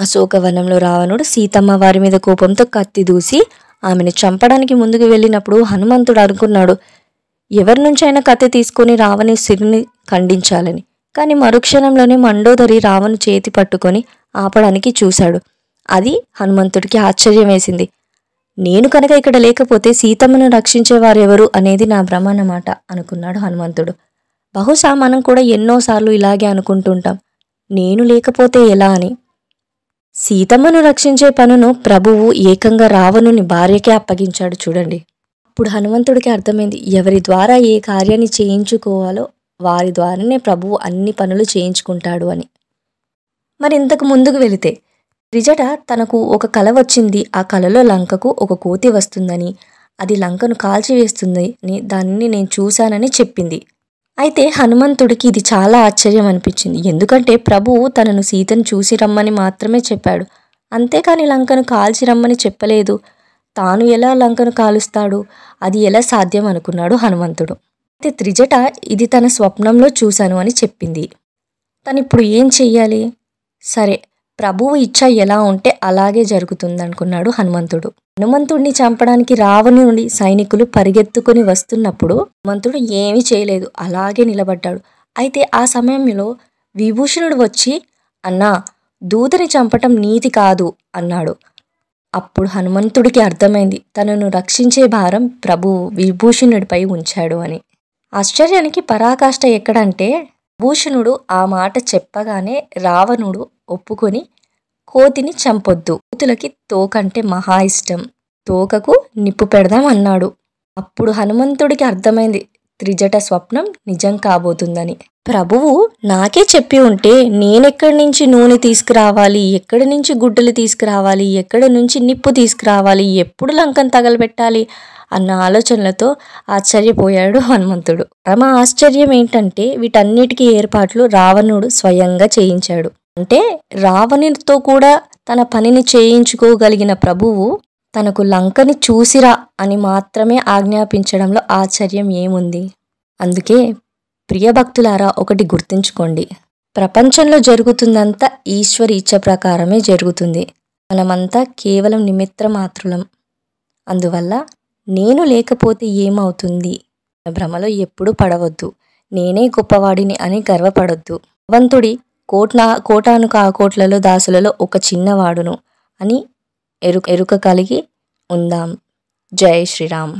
అశోకవనంలో రావణుడు సీతమ్మ వారి మీద కోపంతో కత్తి దూసి ఆమెను చంపడానికి ముందుకు వెళ్ళినప్పుడు హనుమంతుడు అనుకున్నాడు ఎవరి నుంచైనా కత్తి తీసుకొని రావణి సిరిని ఖండించాలని. కానీ మరుక్షణంలోనే మండోదరి రావణు చేతి పట్టుకొని ఆపడానికి చూశాడు. అది హనుమంతుడికి ఆశ్చర్యం వేసింది. నేను కనుక ఇక్కడ లేకపోతే సీతమ్మను రక్షించేవారెవరు అనేది నా భ్రమ అన్నమాట అనుకున్నాడు హనుమంతుడు. బహుశా మనం కూడా ఎన్నోసార్లు ఇలాగే అనుకుంటుంటాం. నేను లేకపోతే ఎలా అని. సీతమ్మను రక్షించే పనును ప్రభువు ఏకంగా రావణుని భార్యకే అప్పగించాడు చూడండి. అప్పుడు హనుమంతుడికి అర్థమైంది ఎవరి ద్వారా ఏ కార్యాన్ని చేయించుకోవాలో వారి ద్వారానే ప్రభువు అన్ని పనులు చేయించుకుంటాడు అని. మరి ఇంతకు ముందుకు వెళితే త్రిజట తనకు ఒక కల వచ్చింది ఆ కలలో లంకకు ఒక కోతి వస్తుందని అది లంకను కాల్చివేస్తుంది అని దానిని నేను చూశానని చెప్పింది. అయితే హనుమంతుడికి ఇది చాలా ఆశ్చర్యం అనిపించింది. ఎందుకంటే ప్రభువు తనను సీతను చూసి రమ్మని మాత్రమే చెప్పాడు. అంతేకాని లంకను కాల్చి రమ్మని చెప్పలేదు. తాను ఎలా లంకను కాలుస్తాడు? అది ఎలా సాధ్యం? అనుకున్నాడు హనుమంతుడు. అయితే త్రిజట ఇది తన స్వప్నంలో చూశాను అని చెప్పింది. తను ఇప్పుడు ఏం చెయ్యాలి? సరే ప్రభువు ఇచ్చ ఎలా ఉంటే అలాగే జరుగుతుందనుకున్నాడు హనుమంతుడు. హనుమంతుడిని చంపడానికి రావణుడి సైనికులు పరిగెత్తుకుని వస్తున్నప్పుడు హనుమంతుడు ఏమీ చేయలేదు అలాగే నిలబడ్డాడు. అయితే ఆ సమయంలో విభూషణుడు వచ్చి అన్నా దూతని చంపటం నీతి కాదు అన్నాడు. అప్పుడు హనుమంతుడికి అర్థమైంది తనను రక్షించే భారం ప్రభువు విభూషణుడిపై ఉంచాడు అని. ఆశ్చర్యానికి పరాకాష్ట ఎక్కడంటే భూషణుడు ఆ మాట చెప్పగానే రావణుడు ఒప్పుకొని కోతిని చంపొద్దు. కోతులకి తోకంటే మహా ఇష్టం. తోకకు నిప్పు పెడదాం అన్నాడు. అప్పుడు హనుమంతుడికి అర్థమైంది. త్రిజట స్వప్నం నిజం కాబోతుందని. ప్రభువు నాకే చెప్పి ఉంటే నేనెక్కడి నుంచి నూనె తీసుకురావాలి? ఎక్కడి నుంచి గుడ్డలు తీసుకురావాలి? ఎక్కడి నుంచి నిప్పు తీసుకురావాలి? ఎప్పుడు లంకను తగలబెట్టాలి? అన్న ఆలోచనలతో ఆశ్చర్యపోయాడు హనుమంతుడు. పరమ ఆశ్చర్యం ఏంటంటే వీటన్నిటికీ ఏర్పాట్లు రావణుడు స్వయంగా చేయించాడు. అంటే రావణునితో కూడా తన పనిని చేయించుకోగలిగిన ప్రభువు తనకు లంకని చూసిరా అని మాత్రమే ఆజ్ఞాపించడంలో ఆశ్చర్యం ఏముంది? అందుకే ప్రియభక్తులారా ఒకటి గుర్తుంచుకోండి. ప్రపంచంలో జరుగుతుందంతా ఈశ్వర ఇచ్చ ప్రకారమే జరుగుతుంది. మనమంతా కేవలం నిమిత్ర మాత్రులం. అందువల్ల నేను లేకపోతే ఏమవుతుంది? భ్రమలో ఎప్పుడూ పడవద్దు. నేనే గొప్పవాడిని అని గర్వపడొద్దు. భగవంతుడి కోట్నా కోటాను కాకోట్లలో దాసులలో ఒక చిన్నవాడును అని ఎరుక ఎరుక కలిగి ఉందాం. జై శ్రీరామ్.